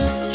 Bye.